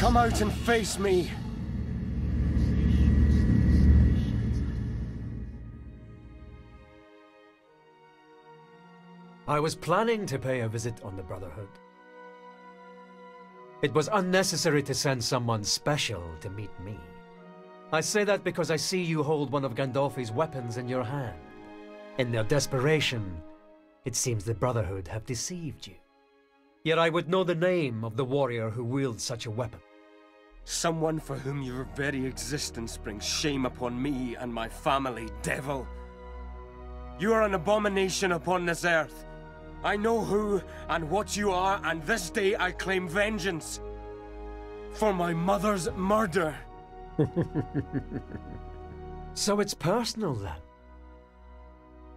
Come out and face me! I was planning to pay a visit on the Brotherhood. It was unnecessary to send someone special to meet me. I say that because I see you hold one of Gandolfi's weapons in your hand. In their desperation, it seems the Brotherhood have deceived you. Yet I would know the name of the warrior who wields such a weapon. Someone for whom your very existence brings shame upon me and my family, devil. You are an abomination upon this earth. I know who and what you are, and this day I claim vengeance. For my mother's murder. so it's personal then?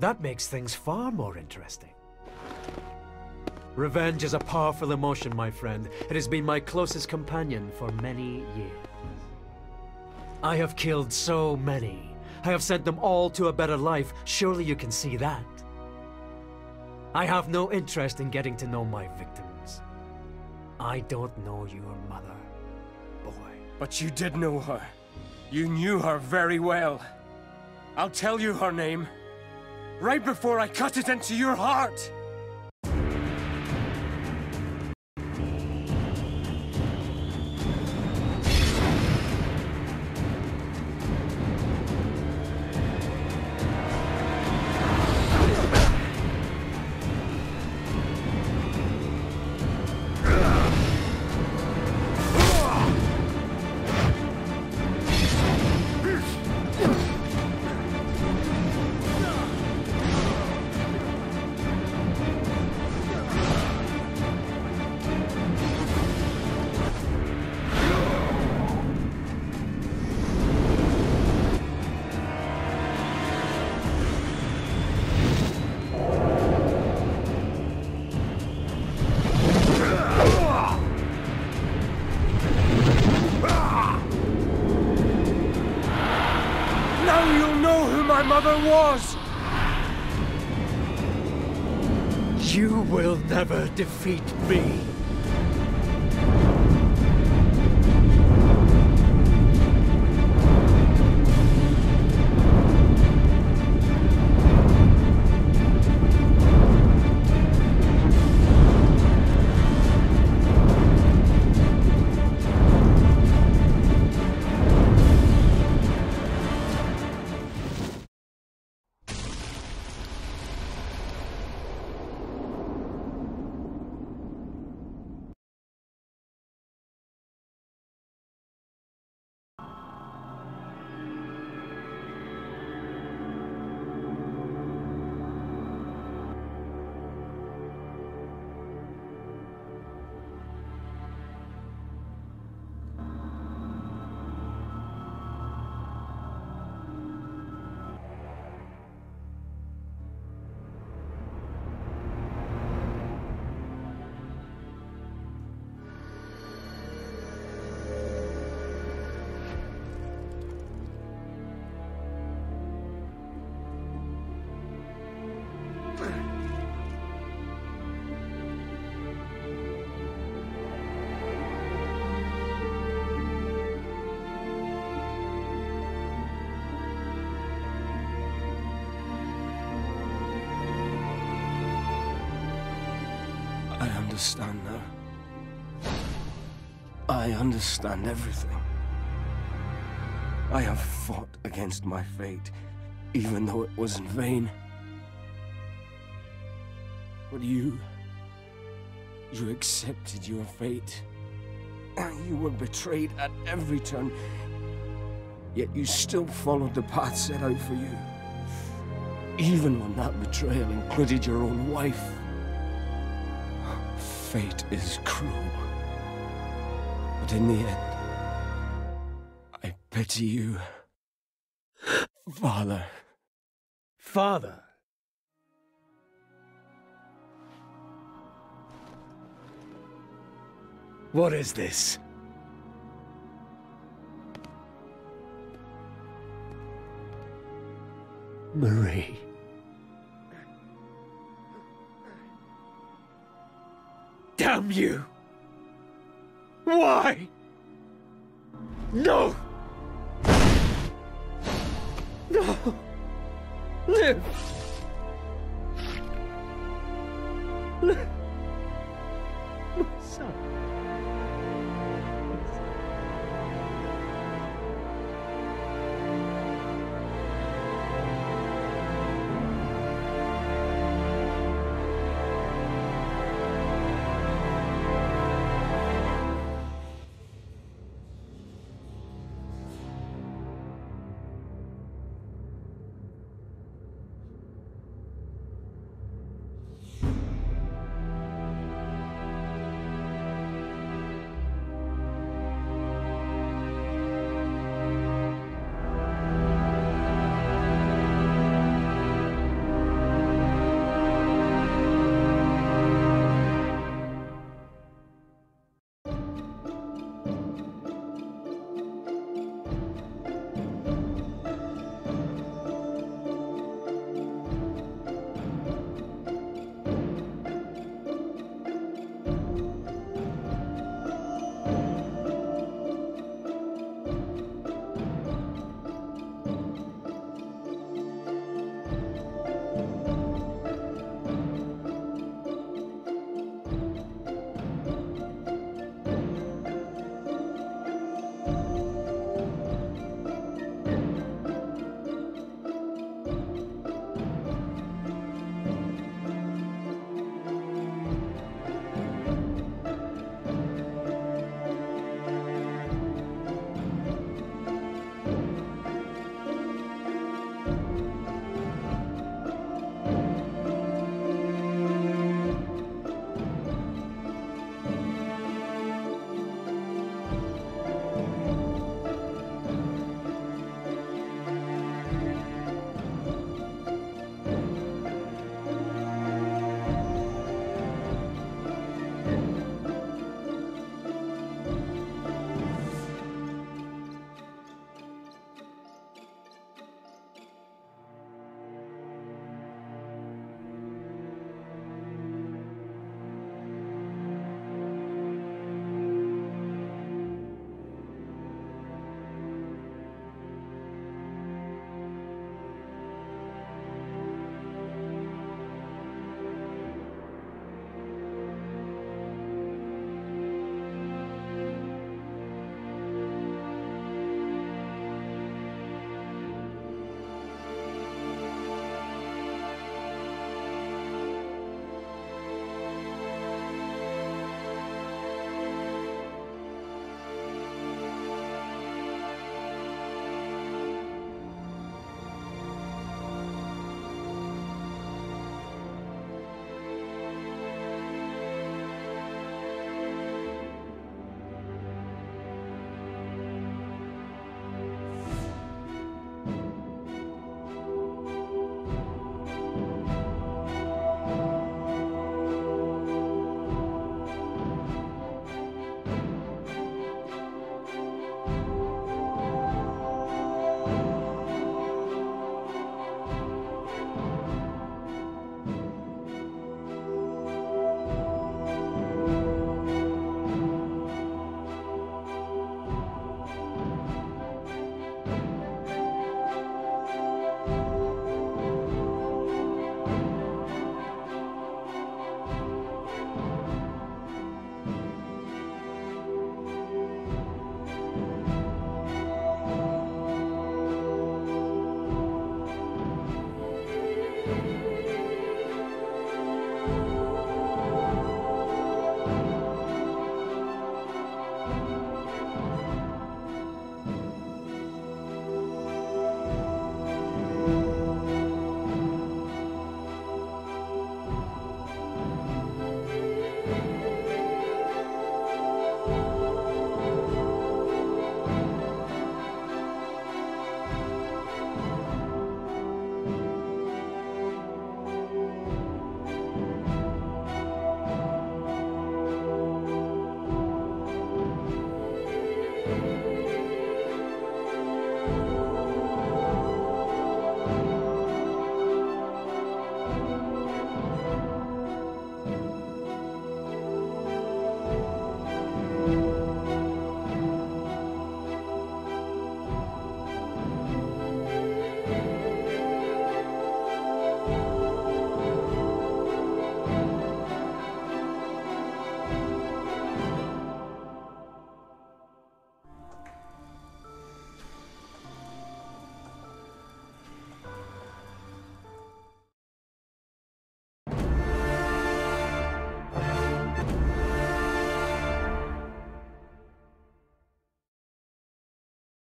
That makes things far more interesting. Revenge is a powerful emotion, my friend. It has been my closest companion for many years. I have killed so many. I have sent them all to a better life. Surely you can see that. I have no interest in getting to know my victims. I don't know your mother, boy. But you did know her. You knew her very well. I'll tell you her name. Right before I cut it into your heart! Was! You will never defeat me. Understand now. I understand everything. I have fought against my fate, even though it was in vain. But you... You accepted your fate. You were betrayed at every turn, yet you still followed the path set out for you. Even when that betrayal included your own wife fate is cruel. But in the end, I pity you, Father. Father? What is this? Marie. Damn you! Why? No! No! Live! Son.